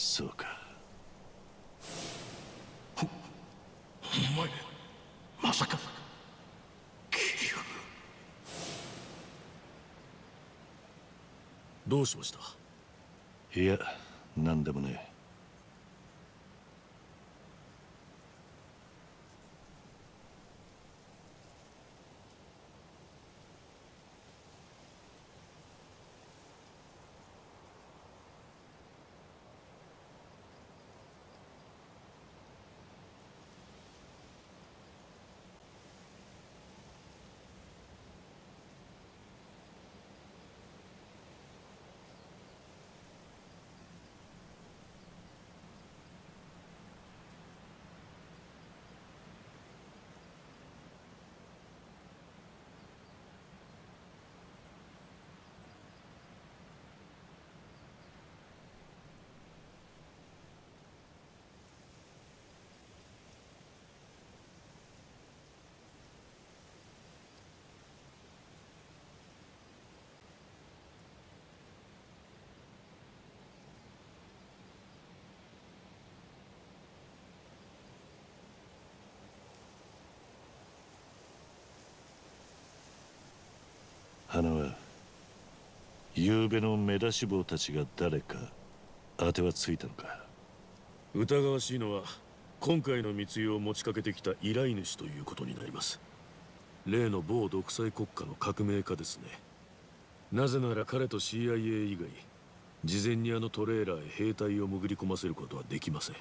そうか。お前まさか。キリどうしました？いや何でもね花は昨べの目出し坊たちが誰か当てはついたのか？疑わしいのは今回の密輸を持ちかけてきた依頼主ということになります。例の某独裁国家の革命家ですね。なぜなら彼と CIA 以外事前にあのトレーラーへ兵隊を潜り込ませることはできません。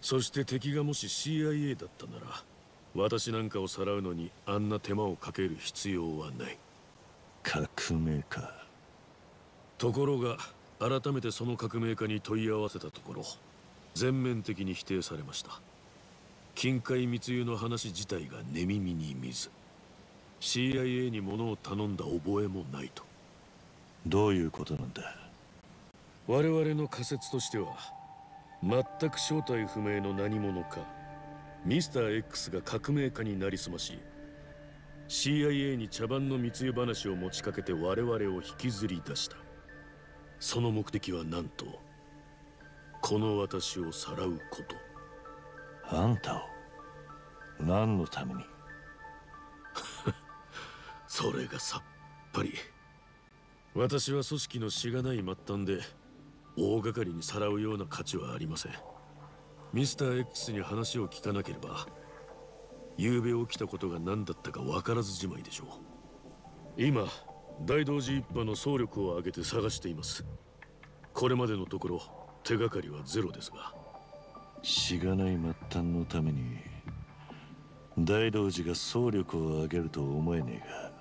そして敵がもし CIA だったなら私なんかをさらうのにあんな手間をかける必要はない。革命家。ところが改めてその革命家に問い合わせたところ全面的に否定されました。近海密輸の話自体が寝耳に見ず CIA に物を頼んだ覚えもないと。どういうことなんだ？我々の仮説としては全く正体不明の何者かミスター X が革命家になりすまし CIA に茶番の密輸話を持ちかけて我々を引きずり出した。その目的はなんとこの私をさらうこと。あんたを何のために？それがさっぱり。私は組織のしがない末端で大掛かりにさらうような価値はありません。ミスター X に話を聞かなければ昨べ起きたことが何だったか分からずじまいでしょう。今大同寺一派の総力を挙げて探しています。これまでのところ手がかりはゼロですが。しがない末端のために大道寺が総力を挙げると思えねえが。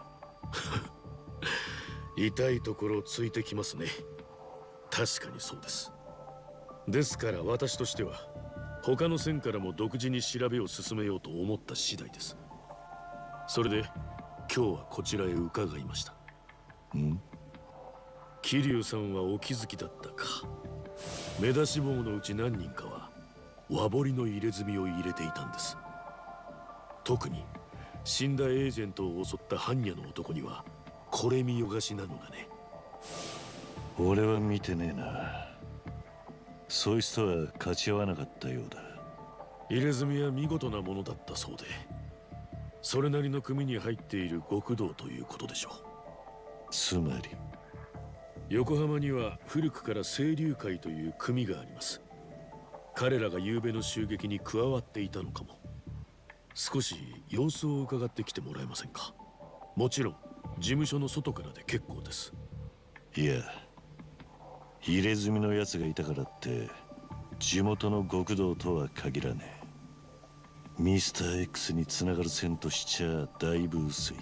痛いところをついてきますね。確かにそうです。ですから私としては他の線からも独自に調べを進めようと思った次第です。それで今日はこちらへ伺いました。ん？桐生さんはお気づきだったか。目出し帽のうち何人かは和彫りの入れ墨を入れていたんです。特に死んだエージェントを襲った般若の男にはこれ見よがしなのがね。俺は見てねえなそいつとは勝ち合わなかったようだ。入れ墨は見事なものだったそうでそれなりの組に入っている極道ということでしょう。つまり？横浜には古くから清流会という組があります。彼らが昨べの襲撃に加わっていたのかも。少し様子を伺ってきてもらえませんか。もちろん事務所の外からで結構です。いや入れ墨のやつがいたからって地元の極道とは限らねえ。ミスター X につながる線としちゃだいぶ薄い。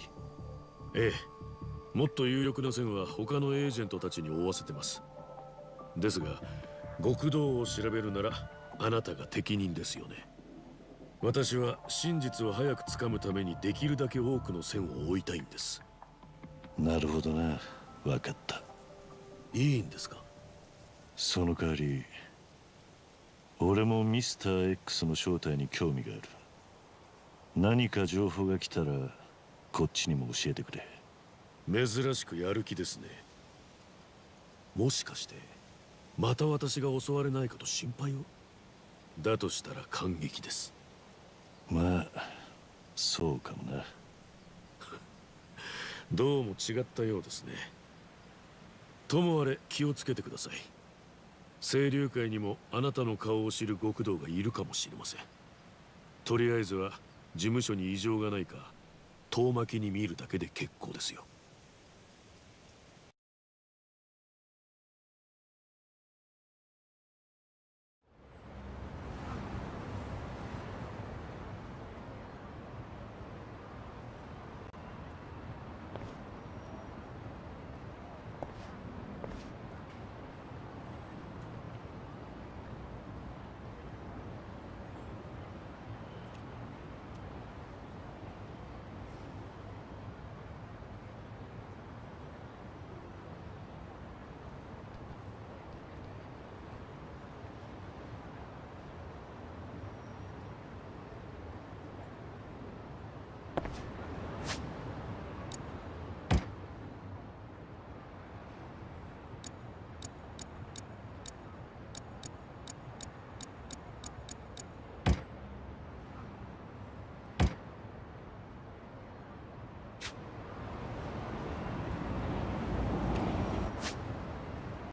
ええ。もっと有力な線は他のエージェントたちに追わせてます。ですが極道を調べるならあなたが適任ですよね。私は真実を早くつかむためにできるだけ多くの線を置いたいんです。なるほどな。分かった。いいんですか？その代わり俺もミスター X の正体に興味がある。何か情報が来たらこっちにも教えてくれ。珍しくやる気ですね。もしかしてまた私が襲われないかと心配を？だとしたら感激です。まあそうかもな。どうも違ったようですね。ともあれ気をつけてください清流会にもあなたの顔を知る極道がいるかもしれません。とりあえずは事務所に異常がないか遠巻きに見るだけで結構ですよ。